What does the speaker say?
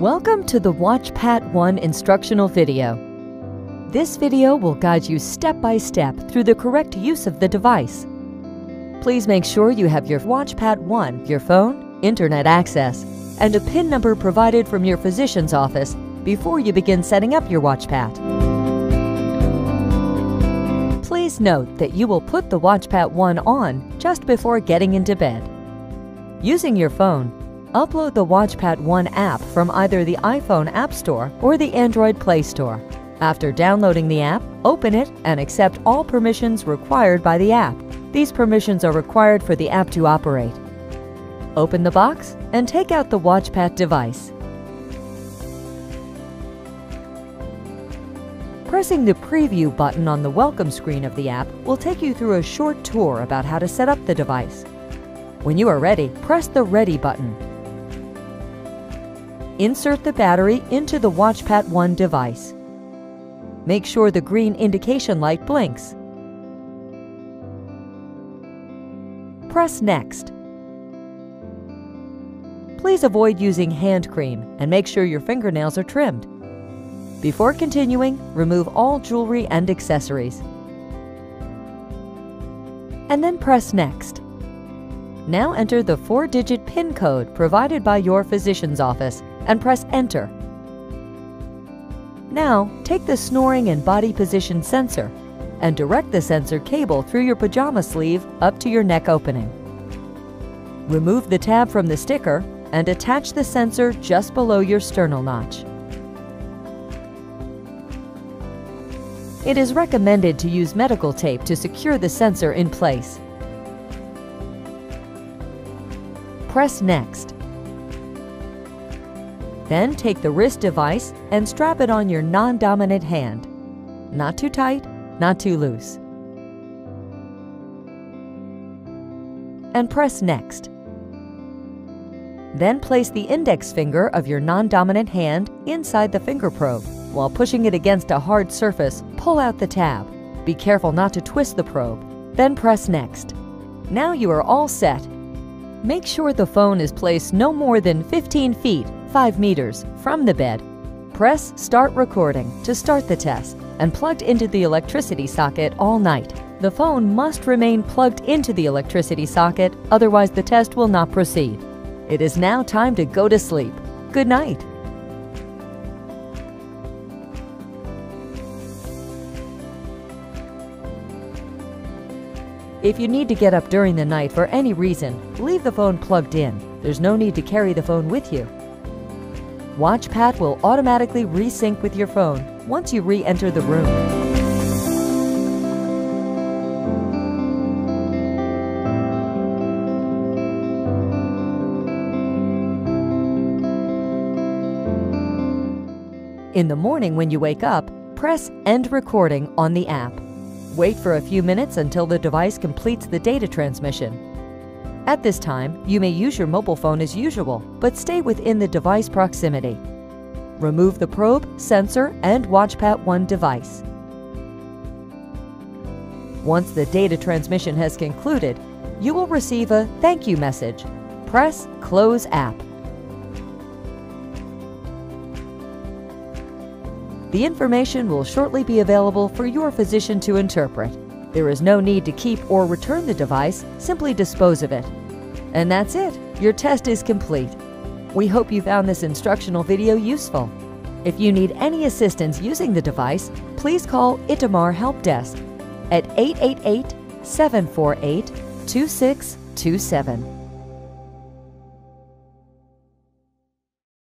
Welcome to the WatchPat 1 instructional video. This video will guide you step by step through the correct use of the device. Please make sure you have your WatchPat 1, your phone, internet access, and a PIN number provided from your physician's office before you begin setting up your WatchPat. Please note that you will put the WatchPat 1 on just before getting into bed. Using your phone, upload the WatchPat 1 app from either the iPhone App Store or the Android Play Store. After downloading the app, open it and accept all permissions required by the app. These permissions are required for the app to operate. Open the box and take out the WatchPat device. Pressing the Preview button on the welcome screen of the app will take you through a short tour about how to set up the device. When you are ready, press the Ready button. Insert the battery into the WatchPat 1 device. Make sure the green indication light blinks. Press Next. Please avoid using hand cream and make sure your fingernails are trimmed. Before continuing, remove all jewelry and accessories. And then press Next. Now enter the four-digit PIN code provided by your physician's office and press Enter. Now, take the snoring and body position sensor and direct the sensor cable through your pajama sleeve up to your neck opening. Remove the tab from the sticker and attach the sensor just below your sternal notch. It is recommended to use medical tape to secure the sensor in place. Press Next. Then take the wrist device and strap it on your non-dominant hand. Not too tight, not too loose. And press Next. Then place the index finger of your non-dominant hand inside the finger probe. While pushing it against a hard surface, pull out the tab. Be careful not to twist the probe. Then press Next. Now you are all set. Make sure the phone is placed no more than 15 feet 5 meters from the bed. Press Start Recording to start the test and plugged into the electricity socket all night. The phone must remain plugged into the electricity socket, otherwise the test will not proceed. It is now time to go to sleep. Good night. If you need to get up during the night for any reason, leave the phone plugged in. There's no need to carry the phone with you. WatchPat will automatically resync with your phone once you re-enter the room. In the morning when you wake up, press End Recording on the app. Wait for a few minutes until the device completes the data transmission. At this time, you may use your mobile phone as usual, but stay within the device proximity. Remove the probe, sensor, and WatchPat 1 device. Once the data transmission has concluded, you will receive a thank you message. Press Close App. The information will shortly be available for your physician to interpret. There is no need to keep or return the device, simply dispose of it. And that's it, your test is complete. We hope you found this instructional video useful. If you need any assistance using the device, please call Itamar Help Desk at 888 748 2627.